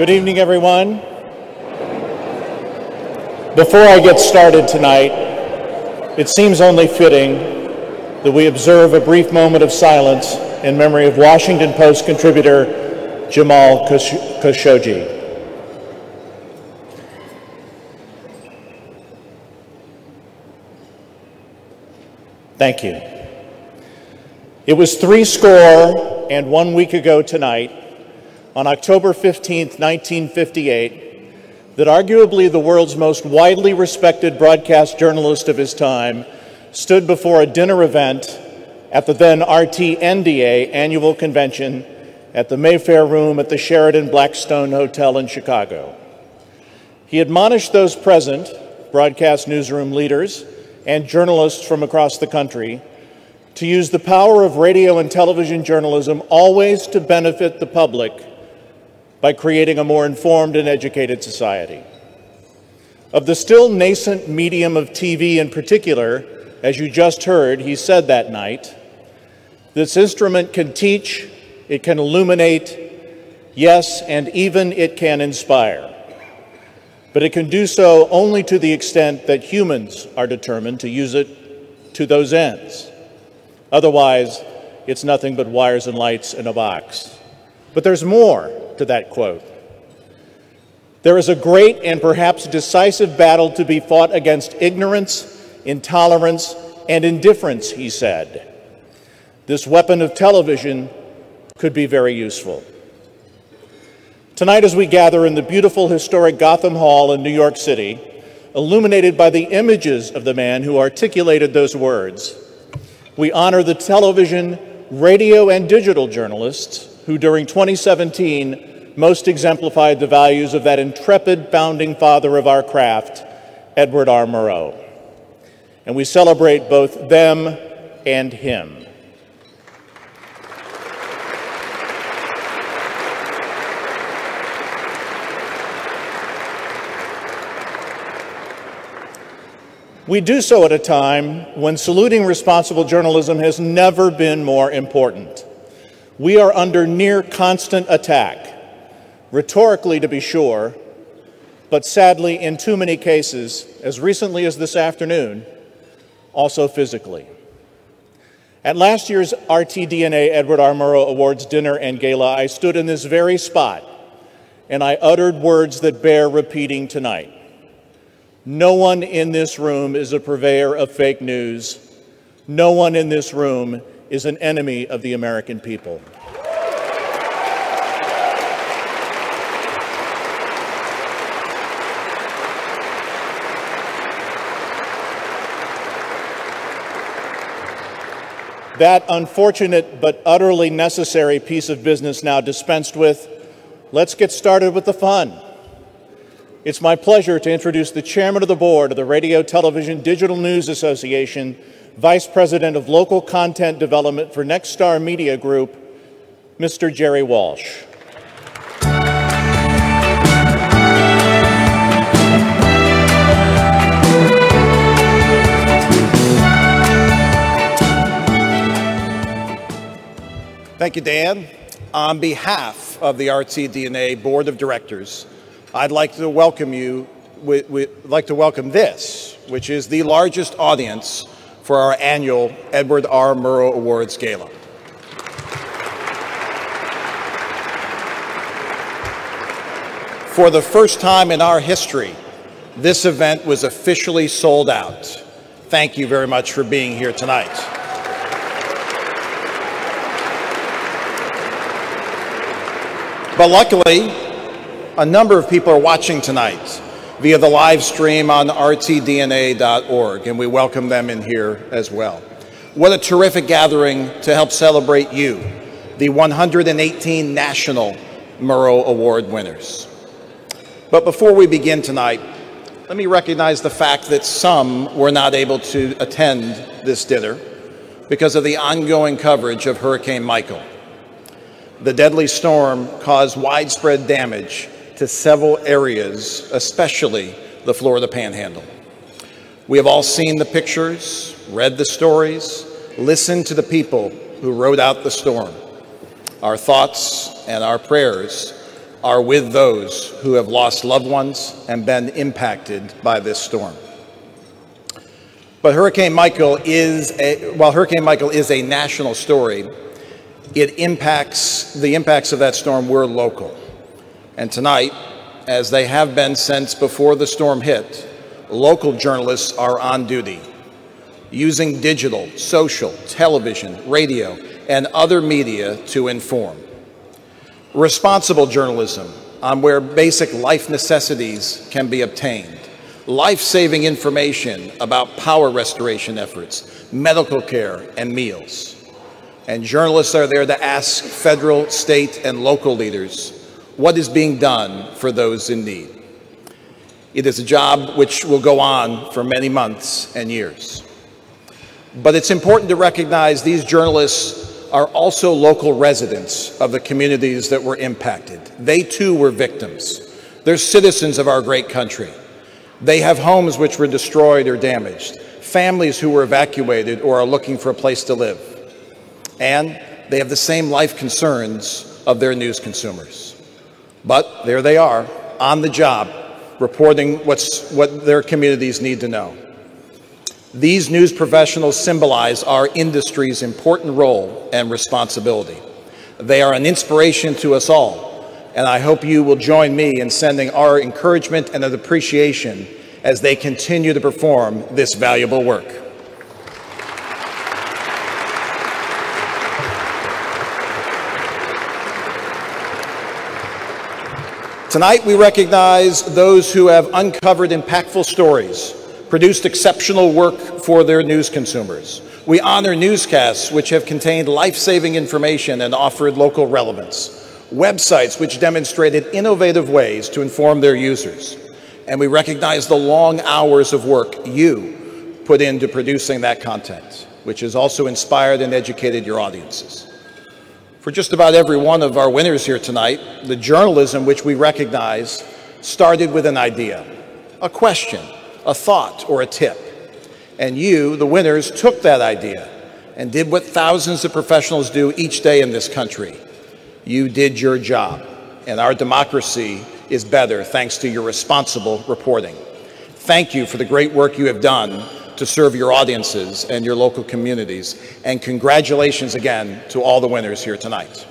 Good evening, everyone. Before I get started tonight, it seems only fitting that we observe a brief moment of silence in memory of Washington Post contributor Jamal Khashoggi. Thank you. It was three score and one week ago tonight, on October 15, 1958, that arguably the world's most widely respected broadcast journalist of his time stood before a dinner event at the then RTNDA annual convention at the Mayfair Room at the Sheraton Blackstone Hotel in Chicago. He admonished those present, broadcast newsroom leaders, and journalists from across the country to use the power of radio and television journalism always to benefit the public by creating a more informed and educated society. Of the still nascent medium of TV in particular, as you just heard, he said that night, this instrument can teach, it can illuminate, yes, and even it can inspire but it can do so only to the extent that humans are determined to use it to those ends. Otherwise, it's nothing but wires and lights in a box. But there's more to that quote. There is a great and perhaps decisive battle to be fought against ignorance, intolerance, and indifference, he said. This weapon of television could be very useful. Tonight, as we gather in the beautiful historic Gotham Hall in New York City, illuminated by the images of the man who articulated those words, we honor the television, radio, and digital journalists who, during 2017, most exemplified the values of that intrepid founding father of our craft, Edward R. Murrow. And we celebrate both them and him. We do so at a time when saluting responsible journalism has never been more important. We are under near constant attack, rhetorically to be sure, but sadly, in too many cases, as recently as this afternoon, also physically. At last year's RTDNA Edward R. Murrow Awards dinner and gala, I stood in this very spot and I uttered words that bear repeating tonight. No one in this room is a purveyor of fake news. No one in this room is an enemy of the American people. That unfortunate but utterly necessary piece of business now dispensed with, let's get started with the fun. It's my pleasure to introduce the chairman of the board of the Radio Television Digital News Association, Vice President of Local Content Development for Nexstar Media Group, Mr. Jerry Walsh. Thank you, Dan. On behalf of the RTDNA Board of Directors, I'd like to welcome you, we, would like to welcome this, which is the largest audience for our annual Edward R. Murrow Awards Gala. For the first time in our history, this event was officially sold out. Thank you very much for being here tonight. But luckily, a number of people are watching tonight via the live stream on rtdna.org, and we welcome them in here as well. What a terrific gathering to help celebrate you, the 118 National Murrow Award winners. But before we begin tonight, let me recognize the fact that some were not able to attend this dinner because of the ongoing coverage of Hurricane Michael. The deadly storm caused widespread damage to several areas, especially the Florida Panhandle. We have all seen the pictures, read the stories, listened to the people who rode out the storm. Our thoughts and our prayers are with those who have lost loved ones and been impacted by this storm. But Hurricane Michael is, a, while Hurricane Michael is a national story, it impacts, the impacts of that storm were local. And tonight, as they have been since before the storm hit, local journalists are on duty, using digital, social, television, radio, and other media to inform. Responsible journalism on where basic life necessities can be obtained life-saving information about power restoration efforts, medical care, and meals. And journalists are there to ask federal, state, and local leaders what is being done for those in need. It is a job which will go on for many months and years. But it's important to recognize these journalists are also local residents of the communities that were impacted. They too were victims. They're citizens of our great country. They have homes which were destroyed or damaged, families who were evacuated or are looking for a place to live. And they have the same life concerns of their news consumers. But there they are, on the job, reporting what's, what their communities need to know. These news professionals symbolize our industry's important role and responsibility. They are an inspiration to us all and I hope you will join me in sending our encouragement and appreciation as they continue to perform this valuable work. Tonight, we recognize those who have uncovered impactful stories, produced exceptional work for their news consumers. We honor newscasts which have contained life-saving information and offered local relevance websites which demonstrated innovative ways to inform their users. And we recognize the long hours of work you put into producing that content, which has also inspired and educated your audiences. For just about every one of our winners here tonight, the journalism which we recognize started with an idea, a question, a thought, or a tip. And you, the winners, took that idea and did what thousands of professionals do each day in this country you did your job, and our democracy is better thanks to your responsible reporting. Thank you for the great work you have done to serve your audiences and your local communities, and congratulations again to all the winners here tonight.